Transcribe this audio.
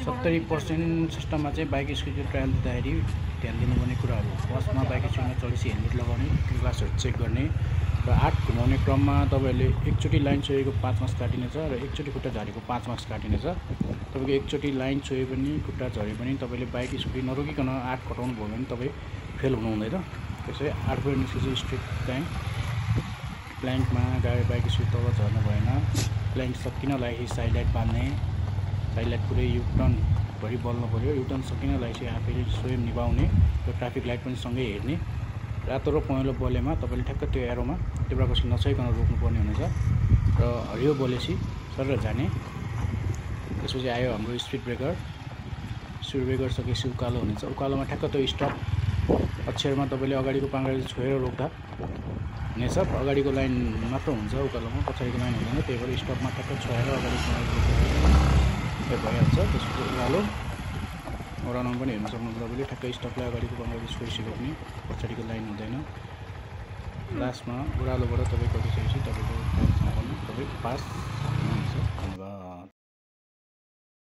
सत्तरी पर्सेन्ट सिस्टममा चाहिँ बाइक स्कुटी ट्रायल दिँदाखेरि ध्यान दिनुपर्ने कुराहरू बसमा बाइक स्कुटीमा चढेपछि हेलमेट लगाउने ग्लासहरू चेक गर्ने र आठ घुमाउने क्रममा तपाईँहरूले एकचोटि लाइन छोएको पाँच मार्क्स काटिनेछ र एकचोटि खुट्टा झरेको पाँच मार्क्स काटिनेछ। तपाईँको एकचोटि लाइन छोए पनि खुट्टा झरे पनि तपाईँले बाइक स्कुटी नरोकिकन आठ कटाउनु भयो भने तपाईँ फेल हुनु हुँदैन त्यसै आठ बजी निस्केपछि स्ट्रिट प्लान। प्लान्टमा गाडी बाइक स्कुटी तल झर्नु भएन। प्लान्ट सकिन लागेपछि साइड लाइट बाल्ने साइड लाइट पुरै युटर्नभरि बल्नु पऱ्यो युटर्न सकिन लागेपछि आफैले स्वयं निभाउने र ट्राफिक लाइट पनि सँगै हेर्ने। रातो र पहेँलो बलेमा तपाईँले ठ्याक्क त्यो एरोमा टेब्रा कसरी नछाइकन रोक्नुपर्ने हुनेछ। र हरियो बलेपछि सर जाने। त्यसपछि आयो हाम्रो स्पिड ब्रेकर स्पिड ब्रेकर सकेपछि उकालो हुनेछ। उकालोमा ठ्याक्क त्यो स्टप अक्षरमा तपाईँले अगाडिको पाङ्ग्राले छोएर रोक्दा हुनेछ। अगाडिको लाइन मात्र हुन्छ उकालोमा पछाडिको लाइन हुँदैन। त्यही भएर स्टपमा ठ्याक्क छोएर अगाडिको त्यो भइहाल्छ त्यसपछि उकालो ओह्रालोमा पनि हेर्नु सक्नुहुन्छ तपाईँले। ठ्याक्कै स्टपलाई अगाडिको पाङ्ग्राले छोइसक्यो भने पछाडिको लाइन हुँदैन। लास्टमा ओह्रालोबाट तपाईँ कटिसकेपछि तपाईँको तपाईँ पास।